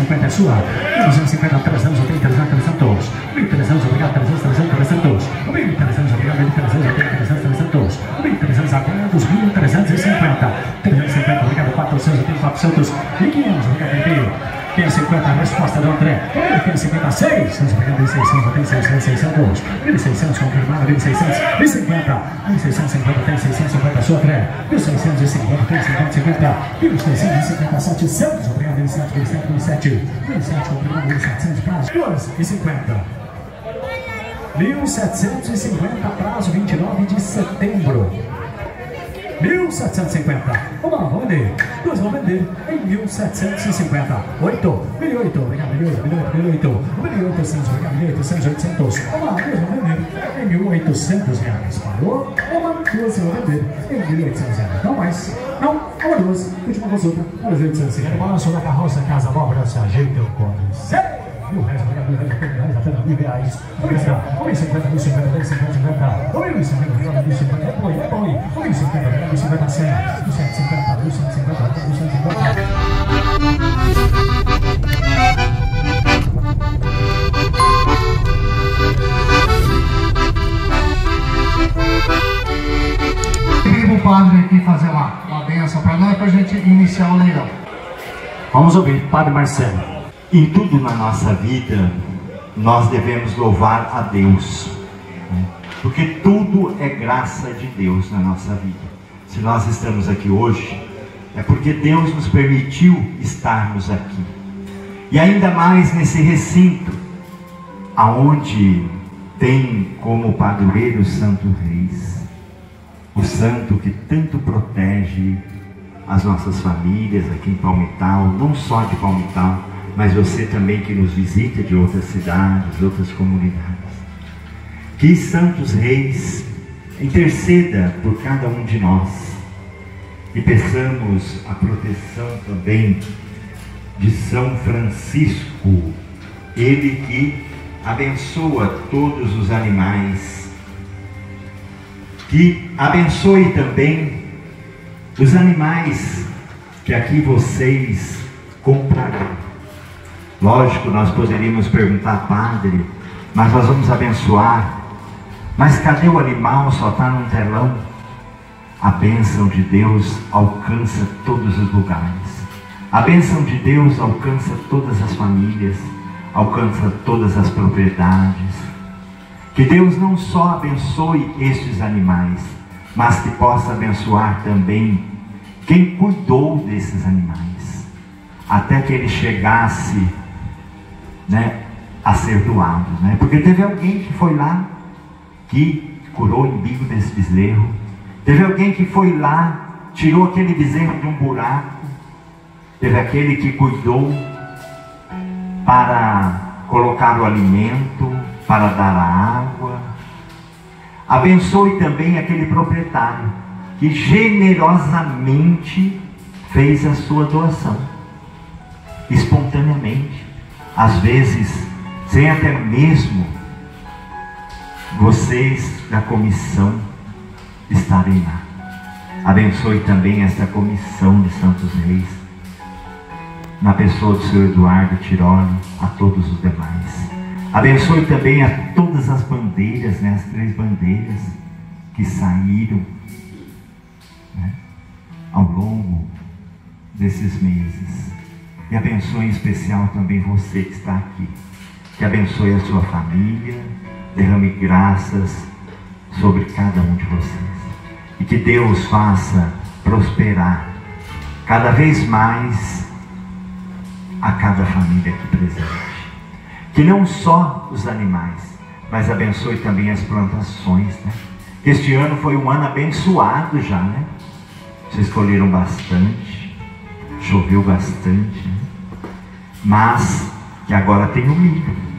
350 é sua. 250, 300, 30, 300, 300. 1.300, obrigado, 300, 300, 300. 1.300, obrigado, 1.300, 300, 300. 1.300 a 500, 1.350. 350, obrigado, 400, 400. E 500, obrigado, envio. 550, a resposta do André. 556, 600, 600, 600, 1.600, confirmado, 1.600, 1.050, 1.650, tem 650, sua André. 1.650, tem 50, 50, 1.650, 700, obrigado, 1.700, 1.700, 1.700, confirmado, 1.700, prazo, 2.50. 1.750, prazo 29 de setembro. 1.750. Vamos lá, vamos vender. Dois vão vender em 1.750. 8, 1.008. Obrigado, 1.008, 1.008, 1.008. 1.800, obrigado, 1.800, 800. Vamos lá, dois vão vender em 1.800 reais. Parou? Uma, duas vão vender em 1.800 reais. Não mais. Não, uma, duas. Última consulta. 1.850. Balançou da carroça, casa, abóbora, se ajeita o cone. Sério? mil reais, obrigado, mil reais, até mil reais. Um mil cinquenta, mil cinquenta, mil cinquenta, cinquenta. 100, 250, 250, 250. Queria o padre aqui fazer uma, uma benção para nós, para a gente iniciar o leilão. Vamos ouvir, Padre Marcelo. Em tudo na nossa vida, nós devemos louvar a Deus, né? porque tudo é graça de Deus na nossa vida. Se nós estamos aqui hoje, é porque Deus nos permitiu estarmos aqui. E ainda mais nesse recinto, aonde tem como padroeiro o Santo Reis, o santo que tanto protege as nossas famílias aqui em Palmital, não só de Palmital, mas você também que nos visita de outras cidades, outras comunidades. Que Santos Reis interceda por cada um de nós e peçamos a proteção também de São Francisco, ele que abençoa todos os animais, que abençoe também os animais que aqui vocês compraram. Lógico, nós poderíamos perguntar, padre, mas nós vamos abençoar. Mas cadê o animal? Só está num telão. A bênção de Deus alcança todos os lugares. A bênção de Deus alcança todas as famílias, alcança todas as propriedades. Que Deus não só abençoe estes animais, mas que possa abençoar também quem cuidou desses animais, até que ele chegasse né, a ser doado. Né? Porque teve alguém que foi lá, que curou o embigo desse bezerro, teve alguém que foi lá, tirou aquele bezerro de um buraco, teve aquele que cuidou para colocar o alimento, para dar a água. Abençoe também aquele proprietário que generosamente fez a sua doação, espontaneamente, às vezes sem até mesmo vocês da comissão estarem lá. Abençoe também esta comissão de Santos Reis, na pessoa do seu Eduardo Tiroli, a todos os demais. Abençoe também a todas as bandeiras, né, as três bandeiras que saíram né, ao longo desses meses. E abençoe em especial também você que está aqui. Que abençoe a sua família, derrame graças sobre cada um de vocês. E que Deus faça prosperar cada vez mais a cada família aqui presente. Que não só os animais, mas abençoe também as plantações. Né? Este ano foi um ano abençoado já, né? Vocês colheram bastante, choveu bastante, né? mas que agora tem o milho.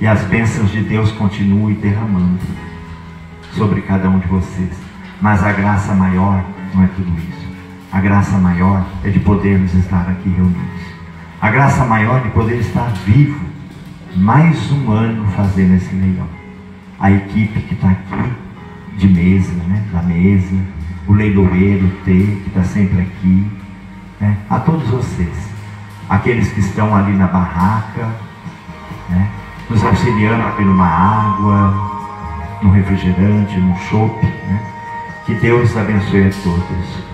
E as bênçãos de Deus continuem derramando sobre cada um de vocês. Mas a graça maior não é tudo isso. A graça maior é de podermos estar aqui reunidos. A graça maior de poder estar vivo mais um ano fazendo esse leilão. A equipe que está aqui, de mesa, né? da mesa, o leiloeiro T, que está sempre aqui, né? a todos vocês. aqueles que estão ali na barraca? Nos auxiliando a uma água, num refrigerante, num chope. Né? Que Deus abençoe a todos.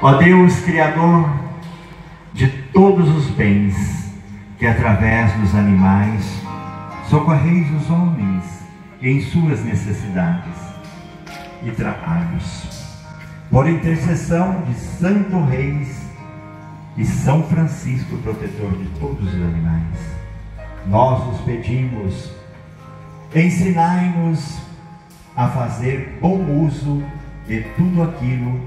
Ó Deus, Criador de todos os bens, que através dos animais socorreis os homens em suas necessidades e trabalhos. Por intercessão de Santo Reis e São Francisco, protetor de todos os animais, nós os pedimos, ensinai-nos a fazer bom uso de tudo aquilo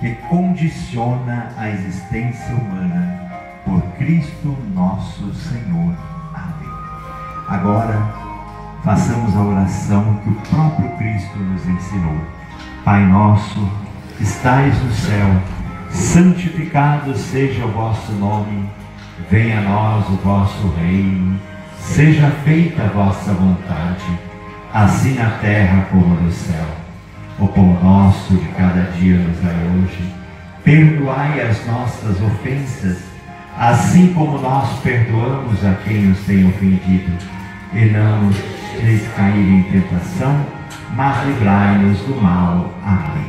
que condiciona a existência humana por Cristo nosso Senhor. Amém. Agora, façamos a oração que o próprio Cristo nos ensinou. Pai nosso, que estais no céu, santificado seja o vosso nome, venha a nós o vosso reino, seja feita a vossa vontade, assim na terra como no céu. O pão nosso de cada dia nos dai hoje, perdoai as nossas ofensas, assim como nós perdoamos a quem nos tem ofendido, e não nos deixe cair em tentação, mas livrai-nos do mal. Amém.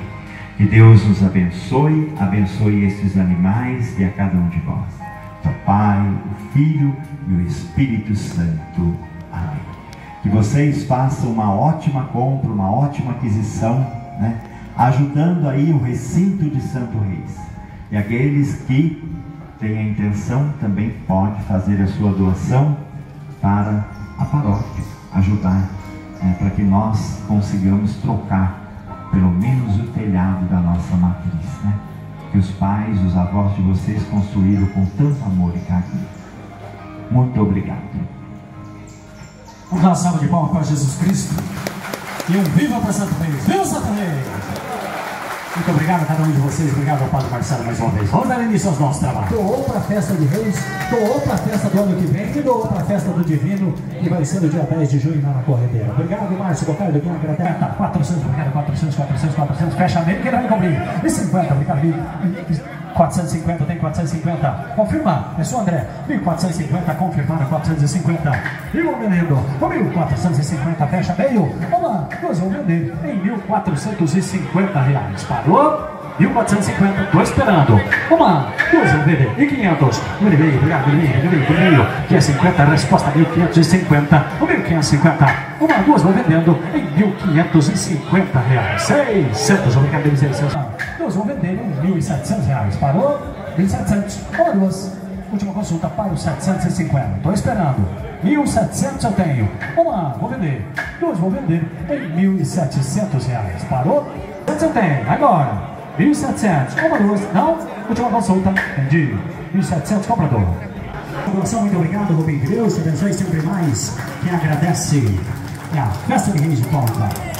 Que Deus nos abençoe, abençoe esses animais e a cada um de vós. Pai, o Filho e o Espírito Santo. Amém. Que vocês façam uma ótima compra, uma ótima aquisição, né? ajudando aí o recinto de Santo Reis. E aqueles que têm a intenção também pode fazer a sua doação para a paróquia, ajudar né? para que nós consigamos trocar pelo menos o telhado da nossa matriz, né? Que os pais, os avós de vocês construíram com tanto amor e carinho. Muito obrigado. Vamos dar uma salva de palmas para Jesus Cristo. E um viva para Santo Reis. Viva Santo Reis! Muito obrigado a cada um de vocês, obrigado ao Padre Marcelo mais uma vez. Vamos dar início aos nossos trabalhos. Doou para a festa de Reis, doou para a festa do ano que vem e doou para a festa do Divino, que vai ser no dia 10 de junho lá na Corredeira. Obrigado, Márcio Bocardo, quem agradece. Tá, 400, obrigado, 400, 400, 400. Fecha mesmo que ele vai cobrir. E 50, obrigado. 450, tem 450. Confirmar. É só André. 1450, confirmar 450. E o menino, o 1450, fecha meio. Vamos lá, nós vamos vender em 1450 reais. Parou? 1450, tô esperando. Lá, duas vender e 500. Um e meio, obrigado, meio, meio, meio. Que é 50, resposta 1550. O 1550. Uma, duas, vou vendendo em 1550 reais. 600, obrigado, licença. Duas vou vender em 1.700 reais. Parou? 1.700. Uma, duas. Última consulta para os 750. Estou esperando. 1.700 eu tenho. Uma, vou vender. Duas, vou vender em 1.700 reais. Parou? 700 eu tenho. Agora. 1.700. Uma, duas. Não? Última consulta. Entendi. 1.700, comprador. População, muito obrigado, Rubem. Deus te abençoe sempre mais. Quem agradece é a festa de Reis de Ponta. Thank